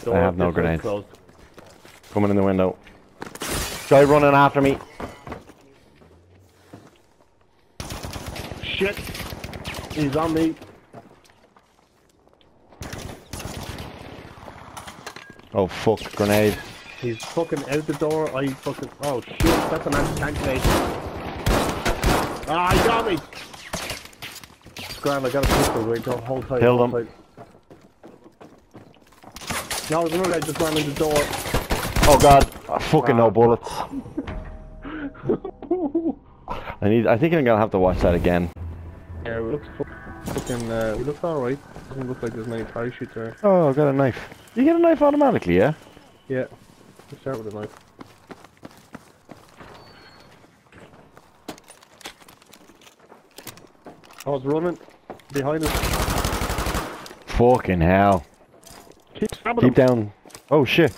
grenades. I have no grenades. Coming in the window. Guy running after me. Shit! He's on me. Oh fuck, grenade. He's fucking out the door. I fucking. Oh shit! That's an anti-tank grenade. Ah, he got me. Grand, I got a pistol. Wait, don't hold tight. Killed hold him. tight. No, there's another guy just ran in the door. Oh god, Ah, fucking Ah. no bullets. I need. I think I'm gonna have to watch that again. Yeah, it looks fucking. Uh, it looks alright. Doesn't look like there's many parachutes there. Oh, I got a knife. You get a knife automatically, yeah? Yeah. Let's start with a knife. Oh, it's running behind us. Fucking hell. Keep Keep down. Oh shit.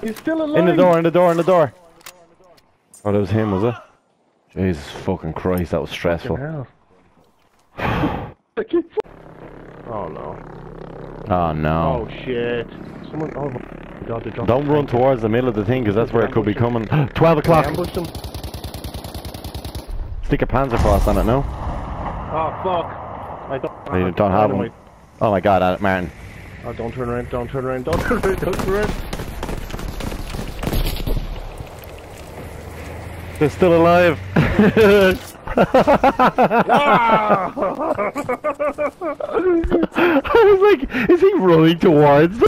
He's still alive. In the door, in the door, in the door. Oh, that was him, was it? Jesus fucking Christ, that was stressful. Hell. I keep. Oh no. Oh no. Oh shit. Someone. Oh my god, Don't run towards the middle of the thing, because that's where it could be coming. 12 o'clock. Stick a Panzerfaust on it, no? Oh fuck. I don't. You don't have them. Oh my god, Martin. Oh, don't turn around, don't turn around, don't turn around, don't turn around. They're still alive. Ah! I was like, is he running towards?